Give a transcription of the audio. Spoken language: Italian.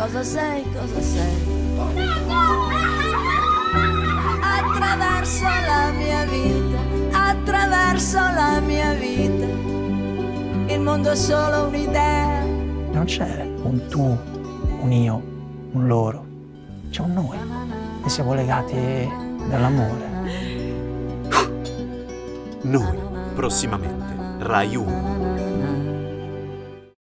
Cosa sei, cosa sei? Attraverso la mia vita, attraverso la mia vita. Il mondo è solo un'idea. Non c'è un tu, un io, un loro. C'è un noi. E siamo legati dall'amore. Noi, prossimamente, Rai 1.